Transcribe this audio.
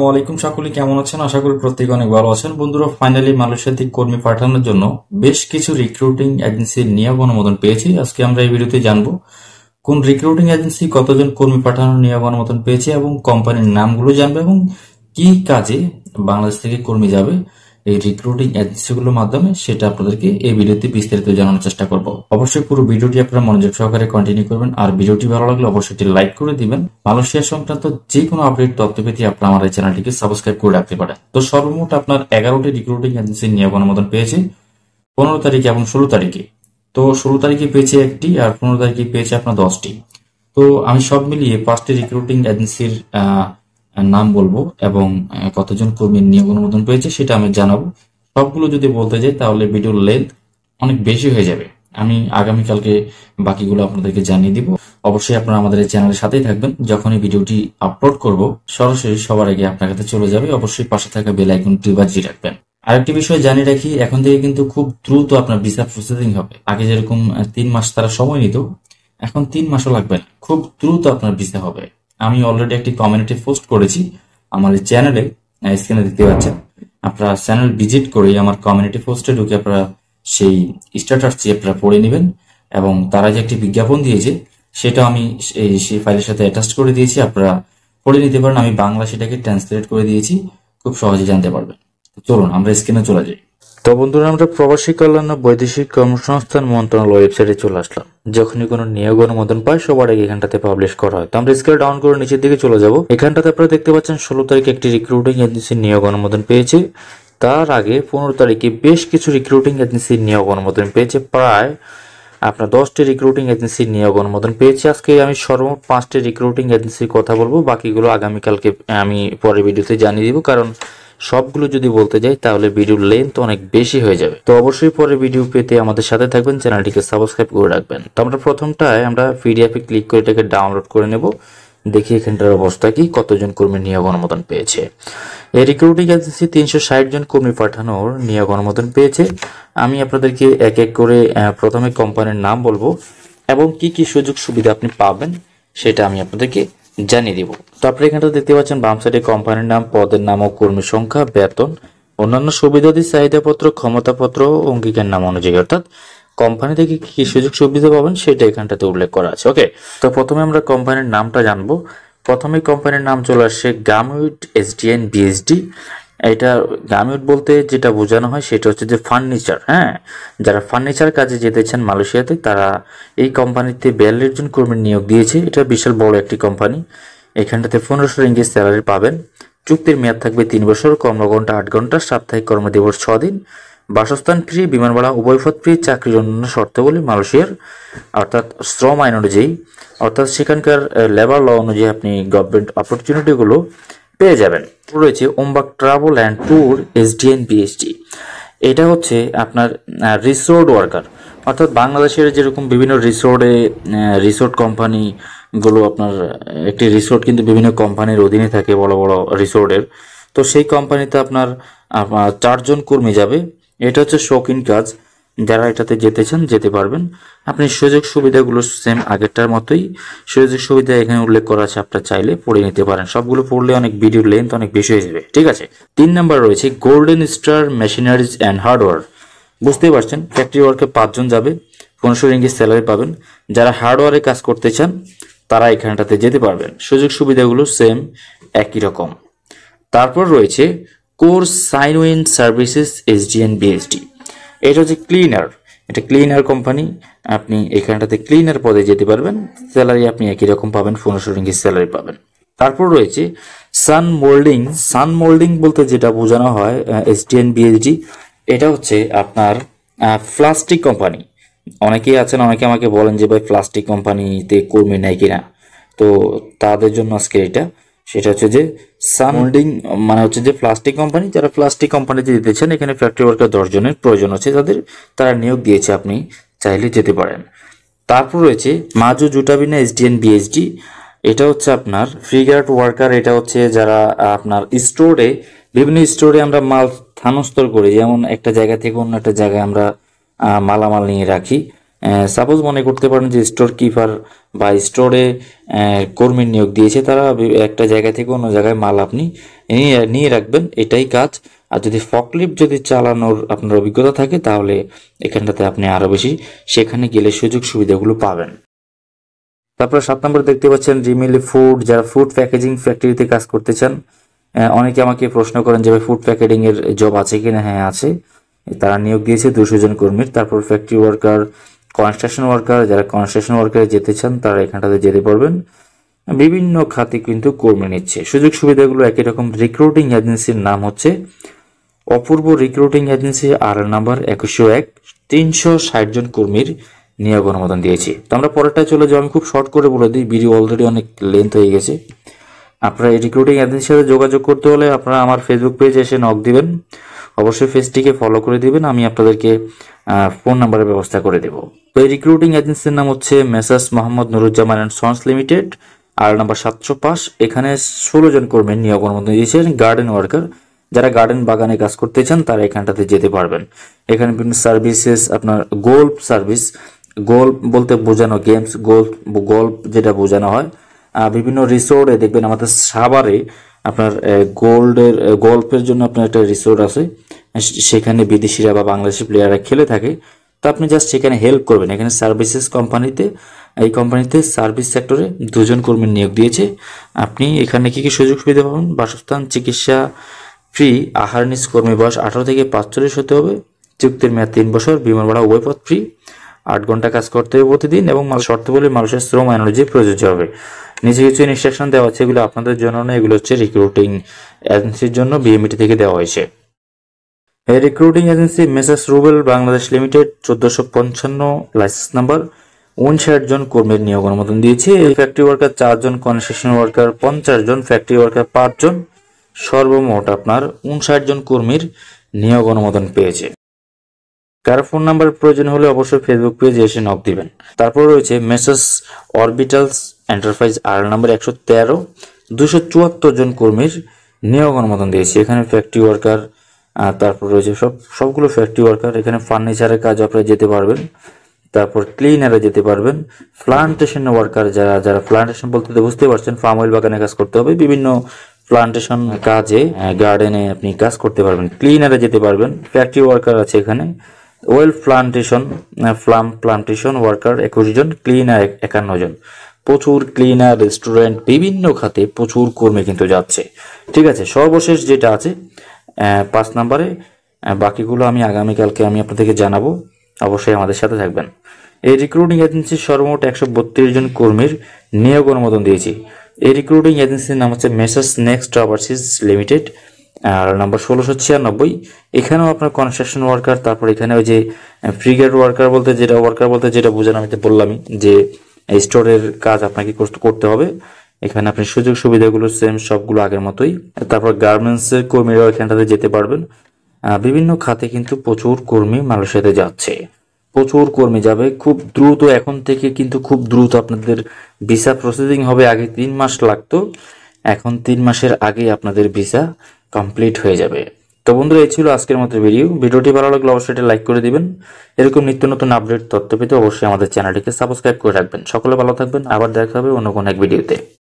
আসসালামু আলাইকুম সকলে, কেমন আছেন? আশা করি প্রত্যেকে অনেক ভালো আছেন। বন্ধুরা ফাইনালি মালয়েশিয়াতে কর্মী পাঠানোর জন্য বেশ কিছু রিক্রুটিং এজেন্সির নিয়োগ অনুমোদন পেয়েছি। আজকে আমরা এই ভিডিওতে জানব কোন রিক্রুটিং এজেন্সি কতজন কর্মী পাঠানোর নিয়োগ অনুমোদন পেয়েছে এবং কোম্পানির নামগুলো জানবে এবং কি কাজে বাংলাদেশ থেকে কর্মী যাবে। এই রিক্রুটিং এজেন্সিগুলোর মাধ্যমে সেটা আপনাদেরকে এই ভিডিওতে বিস্তারিত জানানোর চেষ্টা করব। অবশ্যই পুরো ভিডিওটি আপনারা মনোযোগ সহকারে কন্টিনিউ করবেন আর ভিডিওটি ভালো লাগলে অবশ্যই একটি লাইক করে দিবেন। মালয়েশিয়া সংক্রান্ত যে কোনো আপডেট তথ্য পেতে আপনারা আমার এই চ্যানেলটিকে সাবস্ক্রাইব করে রাখতে পারেন। তো সর্বমোট আপনার এগারোটি রিক্রুটিং এজেন্সি নিয়োগ অনুমোদন পেয়েছে। পনেরো তারিখে এবং ষোলো তারিখে। তো ষোলো তারিখে পেয়েছে একটি আর পনেরো তারিখে পেয়েছে আপনার দশটি। তো আমি সব মিলিয়ে পাঁচটি রিক্রুটিং এজেন্সির আহ, নাম বলব এবং কতজন কর্মীর নিয়োগ অনুমোদন পেয়েছে সেটা আমি জানাব। সবগুলো যদি বলতে যাই তাহলে ভিডিওর লেন্থ অনেক বেশি হয়ে যাবে। আমি আগামীকালকে বাকিগুলো আপনাদেরকে জানিয়ে দিব। অবশ্যই আপনারা আমাদের চ্যানেলের সাথেই থাকবেন। যখনই ভিডিওটি আপলোড করব, সরাসরি সবার আগে আপনার কাছে চলে যাবে। অবশ্যই পাশে থাকা বেল আইকনটি বাজিয়ে রাখবেন। আরেকটি বিষয় জানিয়ে রাখি, এখন থেকে কিন্তু খুব দ্রুত আপনার ভিসা প্রসেসিং হবে। আগে যেরকম তিন মাস তারা সময় নিত, এখন তিন মাসও লাগবে খুব দ্রুত আপনার ভিসা হবে। আমি অলরেডি একটি কমিউনিটি পোস্ট করেছি আমার চ্যানেলে স্ক্রিনে দেখতে পাচ্ছেন। আপনারা চ্যানেল ভিজিট করে আমার কমিউনিটি পোস্টে ঢুকে আপনারা সেই স্ট্যাটাসটি আপনারা পড়ে নেবেন এবং তারা যে একটি বিজ্ঞাপন দিয়েছে, সেটা আমি সেই ফাইলের সাথে অ্যাটাচ করে দিয়েছি। আপনারা পড়ে নিতে পারেন। আমি বাংলা সেটাকে ট্রান্সলেট করে দিয়েছি। খুব সহজে জানতে পারবেন। চলুন, আমরা স্ক্রিনে চলে যাই। তো বন্ধুরা, আমরা প্রবাসী কল্যাণ ও বৈদেশিক কর্মসংস্থান মন্ত্রণালয় ওয়েবসাইটে চলে আসলাম। যখনই কোনো নিয়োগ অনুমোদন পায় সবার আগে এখানটাতে পাবলিশ করা হয়। তো আমরা স্কেল ডাউন করে নিচের দিকে চলে যাব। এখানটাতে আপনারা দেখতে পাচ্ছেন, ষোলো তারিখে একটি রিক্রুটিং এজেন্সি নিয়োগ অনুমোদন পেয়েছে। তার আগে পনেরো তারিখে বেশ কিছু রিক্রুটিং এজেন্সির নিয়োগ অনুমোদন পেয়েছে। প্রায় আপনার দশটি রিক্রুটিং এজেন্সির নিয়োগ অনুমোদন পেয়েছি। আজকে আমি সর্বমোট পাঁচটি রিক্রুটিং এজেন্সির কথা বলব। বাকিগুলো আগামীকালকে আমি পরের ভিডিওতে জানিয়ে দিব। কারণ সবগুলো যদি বলতে যাই, তাহলে ভিডিওর লেন্থ অনেক বেশি হয়ে যাবে। তো অবশ্যই পরে ভিডিও পেতে আমাদের সাথে থাকবেন, চ্যানেলটিকে সাবস্ক্রাইব করে রাখবেন। তো আমরা প্রথমটায় আমরা পিডিএফে ক্লিক করে এটাকে ডাউনলোড করে নেব। দেখি এখানটার অবস্থা কি, কতজন কর্মী নিয়োগ অনুমোদন পেয়েছে। এই রিক্রুটিং এজেন্সি তিনশো ষাট জন কর্মী পাঠানোর নিয়োগ অনুমোদন পেয়েছে। আমি আপনাদেরকে এক এক করে প্রথমে কোম্পানির নাম বলব এবং কি কি সুযোগ সুবিধা আপনি পাবেন, সেটা আমি আপনাদেরকে জানিয়ে দিব। তারপরে এখানটা দেখতে পাচ্ছেন বাম সাইডে কোম্পানির নাম, পদের নাম ও কর্মী সংখ্যা, বেতন, অন্যান্য সুবিধাদি চাহিদাপত্র, ক্ষমতাপত্র অঙ্গীকার নাম অনুযায়ী। অর্থাৎ কোম্পানি থেকে কি সুযোগ সুবিধা পাবেন সেটা এখানটাতে উল্লেখ করা আছে। ওকে তো প্রথমে আমরা কোম্পানির নামটা জানব। প্রথমে কোম্পানির নাম চলে আসছে গামউড এসডিএন বিএসডি এটা গামউড বলতে যেটা বোঝানো হয় সেটা হচ্ছে যে ফার্নিচার হ্যাঁ? যারা ফার্নিচার কাজে যেতেছেন মালয়েশিয়াতে, তারা এই কোম্পানিতে বিয়াল্লিশ জন কর্মীর নিয়োগ দিয়েছে। এটা বিশাল বড় একটি কোম্পানি। এখানটাতে পনেরোশো রিঙ্গিত স্যালারি পাবেন। চুক্তির মেয়াদ থাকবে তিন বছর, কর্মঘণ্টা আট ঘণ্টা সাপ্তাহিক কর্মদিবস ছ দিন। বাসস্থান ফ্রি বিমান ভাড়া উভয়পথ ফ্রি চাকরির অন্যান্য শর্তাবলী মালয়েশিয়ার, অর্থাৎ শ্রম আইন অনুযায়ী। অর্থাৎ সেখানকার লেবার ল অনুযায়ী আপনি গভর্নমেন্ট অপরচুনিটিগুলো পেয়ে যাবেন। রয়েছে ওমবাক travel and tour SDN BSD এটা হচ্ছে আপনার রিসোর্ট ওয়ার্কার অর্থাৎ বাংলাদেশের যেরকম বিভিন্ন রিসোর্টে রিসোর্ট কোম্পানিগুলো আপনার, একটি রিসোর্ট কিন্তু বিভিন্ন কোম্পানির অধীনে থাকে বড় বড় রিসোর্টের তো সেই কোম্পানিতে আপনার চারজন কর্মী যাবে। এটা হচ্ছে শৌখিন কাজ। যারা এটাতে যেতে চান, যেতে পারবেন। আপনি সুযোগ সুবিধাগুলো সেম আগেরটার মতোই। সুযোগ সুবিধা এখানে উল্লেখ করা আছে, আপনার চাইলে পড়ে নিতে পারেন। সবগুলো পড়লে অনেক ভিডিও লেন্থ অনেক বেশি হয়ে যাবে। ঠিক আছে? তিন নাম্বার রয়েছে golden star machineries and hardware বুঝতেই পারছেন ফ্যাক্টরি ওয়ার্কে পাঁচজন যাবে, পনেরোশো রিঙ্গির স্যালারি পাবেন। যারা হার্ডওয়্যারে কাজ করতে চান, তারা এখানটাতে যেতে পারবেন। সুযোগ সুবিধাগুলো সেম একই রকম। তারপর রয়েছে কোর্স সাইনউইন সার্ভিসেস এসডিএন বিএসডি এটা হচ্ছে ক্লিনার এটা ক্লিনার কোম্পানি আপনি এখানটাতে ক্লিনার পদে যেতে পারবেন স্যালারি আপনি একই রকম পাবেন, পনেরোশো রিঙ্গির স্যালারি পাবেন। তারপর রয়েছে সান মোল্ডিং সান মোল্ডিং বলতে যেটা বোঝানো হয় এসডিএন বিএসডি এটা হচ্ছে আপনার প্লাস্টিক কোম্পানি অনেকেই আছেন, অনেকে আমাকে বলেন যে, ভাই প্লাস্টিক কোম্পানিতে কর্মী নেয় কিনা? তো তাদের জন্য আজকে এটা। সেটা হচ্ছে যে সানহোল্ডিং মানে হচ্ছে যে প্লাস্টিক কোম্পানি যারা প্লাস্টিক কোম্পানিতে দিতে চান এখানে ফ্যাক্টরি ওয়ার্কার দশ জনের প্রয়োজন আছে তাদের তারা নিয়োগ দিয়েছে আপনি চাইলে যেতে পারেন। তারপর রয়েছে মাজু জুটাবিনা এসডিএন বিএসডি এটা হচ্ছে আপনার ফ্রিগার্ড ওয়ার্কার এটা হচ্ছে যারা আপনার স্টোরে বিভিন্ন স্টোরে আমরা মাল স্থানান্তর করি। যেমন একটা জায়গা থেকে অন্য একটা জায়গায় আমরা মালামাল নিয়ে রাখি। সাপোজ মনে করতে পারেন যে স্টোর কিপার বা স্টোরে কর্মী নিয়োগ দিয়েছে, তারা একটা জায়গা থেকে অন্য জায়গায় মাল আপনি নিয়ে রাখবেন, এটাই কাজ। আর যদি ফকলিফট যদি চালানোর আপনার অভিজ্ঞতা থাকে, তাহলে এখানটাতে আপনি আরও বেশি সেখানে গেলে সুযোগ সুবিধাগুলো পাবেন। তারপরে সাত নম্বর দেখতে পাচ্ছেন রিমিলি ফুড যারা ফুড প্যাকেজিং ফ্যাক্টরিতে কাজ করতে চান অনেকে আমাকে প্রশ্ন করেন যে ফুড প্যাকেটিং জব আছে কিনা? হ্যাঁ আছে। তারা নিয়োগ দিয়েছে দুশো জন কর্মীর, তারপর ফ্যাক্টরি ওয়ার্কার কনস্ট্রাকশন ওয়ার্কার যারা কনস্ট্রাকশন ওয়ার্কারে যেতে চান, তারা এখানটাতে যেতে পারবেন। বিভিন্ন খাতে কিন্তু কর্মী নিচ্ছে। সুযোগ সুবিধাগুলো একই রকম। রিক্রুটিং এজেন্সির নাম হচ্ছে অপূর্ব রিক্রুটিং এজেন্সি আর নাম্বার একুশশো এক। তিনশো ষাট জন কর্মীর নিয়োগ অনুমোদন দিয়েছি। তো আমরা পরেরটা চলে যাব। আমি খুব শর্ট করে বলে দিই। ভিডিও অলরেডি অনেক লেন্থ হয়ে গেছে। আপনারা এই রিক্রুটিং এজেন্সির সাথে যোগাযোগ করতে হলে আপনারা আমার ফেসবুক পেজে এসে নক দিবেন। অবশ্যই পেজটিকে ফলো করে দিবেন। আমি আপনাদেরকে ফোন নাম্বারের ব্যবস্থা করে দেব। তো এই রিক্রুটিং এজেন্সির নাম হচ্ছে messrs Mohammad Nuruzzaman and sons limited, R number সাতশো পাঁচ, এখানে ষোলো জন কর্মীর নিয়োগ অনুমোদন দিয়েছেন গার্ডেন ওয়ার্কার যারা গার্ডেন বাগানে কাজ করতে চান, তারা এখানটাতে যেতে পারবেন। এখানে বিভিন্ন সার্ভিসেস আপনার গোল্ফ সার্ভিস গোল্ফ বলতে বোঝানো গেমস গোল্ফ গল্ফ যেটা বোঝানো হয়। বিভিন্ন রিসোর্টে দেখবেন আমাদের সাভারে আপনার গোল্ডের গল্ফের জন্য আপনার একটা রিসোর্ট আছে। সেখানে বিদেশিরা বা বাংলাদেশি প্লেয়াররা খেলে থাকে, তো আপনি জাস্ট সেখানে হেল্প করবেন। এখানে সার্ভিসেস কোম্পানিতে এই কোম্পানিতে সার্ভিস সেক্টরে দুজন কর্মী নিয়োগ দিয়েছে। আপনি এখানে কী কী সুযোগ সুবিধা পাবেন? বাসস্থান, চিকিৎসা ফ্রি আহার নিজ কর্মী বয়স আঠারো থেকে পাঁচচল্লিশ হতে হবে। চুক্তির মেয়াদ তিন বছর, বিমান ভাড়া ওয়েপথ ফ্রি আট ঘণ্টা কাজ করতে হবে প্রতিদিন এবং মাল- শর্তাবলী মানুষের শ্রম এনার্জি প্রযোজ্য হবে। নিচে কিছু ইনস্ট্রাকশন দেওয়া আছে এগুলো আপনাদের জন্য না এগুলো হচ্ছে রিক্রুটিং এজেন্সির জন্য বিএমইটি থেকে দেওয়া হয়েছে। Recruiting agency messrs Rubel Bangladesh limited চোদ্দশো পঞ্চান্ন লাইসেন্স নাম্বার উনষাট জন কর্মীর নিয়োগ অনুমোদন দিয়েছে। এই ফ্যাক্টরি ওয়ার্কার চারজন কনস্ট্রাকশন ওয়ার্কার পঞ্চাশ জন ফ্যাক্টরি ওয়ার্কার পাঁচজন সর্বমোট আপনার উনষাট জন কর্মীর নিয়োগ অনুমোদন পেয়েছে। কারও ফোন নাম্বার প্রয়োজন হলে অবশ্যই ফেসবুক পেজে এসে নক দিবেন। তারপর রয়েছে মেসাস অরবিটালস এন্টারপ্রাইজ আর নাম্বার একশো তেরো, দুশো চুয়াত্তর জন কর্মীর নিয়োগ অনুমোদন দিয়েছে। এখানে ফ্যাক্টরি ওয়ার্কার তারপর রয়েছে সব, সবগুলো ফ্যাক্টরি ওয়ার্কার এখানে ফার্নিচারের কাজ আপনারা যেতে পারবেন। তারপর ক্লিনারে যেতে পারবেন। প্লান্টেশন ওয়ার্কার যারা যারা প্লান্টেশন বলতে তো বুঝতে পারছেন ফার্ম অয়েল বাগানে কাজ করতে হবে। বিভিন্ন প্লান্টেশন কাজে গার্ডেনে আপনি কাজ করতে পারবেন। ক্লিনারে যেতে পারবেন। ফ্যাক্টরি ওয়ার্কার আছে এখানে। Oil plantation palm plantation worker একুশ জন ক্লিনার একান্ন জন। প্রচুর ক্লিনার রেস্টুরেন্ট বিভিন্ন খাতে প্রচুর কর্মী কিন্তু যাচ্ছে। ঠিক আছে, সর্বশেষ যেটা আছে পাঁচ নম্বরে বাকিগুলো আমি আগামীকালকে আমি আপনাদেরকে জানাব। অবশ্যই আমাদের সাথে থাকবেন। এই রিক্রুটিং এজেন্সির সর্বমোট একশো বত্রিশ জন কর্মীর নিয়োগ অনুমোদন দিয়েছি। এই রিক্রুটিং এজেন্সির নাম হচ্ছে মেসার্স নেক্সট ওভারসিজ লিমিটেড আর নাম্বার ষোলোশো ছিয়ানব্বই। এখানেও আপনার কনস্ট্রাকশন ওয়ার্কার তারপর এখানে ওই যে ফ্রিগেট ওয়ার্কার বলতে যেটা ওয়ার্কার বলতে যেটা বোঝানো আমি বললামই যে স্টোরের কাজ আপনাকে করতে হবে। এখানে আপনি সুযোগ সুবিধাগুলো সেম সবগুলো আগের মতোই। তারপর গার্মেন্টসের কর্মীরাও এখানটাতে যেতে পারবেন। বিভিন্ন খাতে কিন্তু প্রচুর কর্মী মালয়েশিয়াতে যাচ্ছে। প্রচুর কর্মী যাবে। খুব দ্রুত এখন থেকে কিন্তু খুব দ্রুত আপনাদের ভিসা প্রসেসিং হবে। আগে তিন মাস লাগতো। এখন তিন মাসের আগেই আপনাদের ভিসা কমপ্লিট হয়ে যাবে। তো বন্ধুরা, এই ছিল আজকের মতো ভিডিও ভিডিওটি ভালো লাগলে অবশ্যই এটা লাইক করে দিবেন। এরকম নিত্য নতুন আপডেট তথ্য পেতে অবশ্যই আমাদের চ্যানেলটিকে সাবস্ক্রাইব করে রাখবেন। সকলে ভালো থাকবেন। আবার দেখা হবে অন্য কোনো এক ভিডিওতে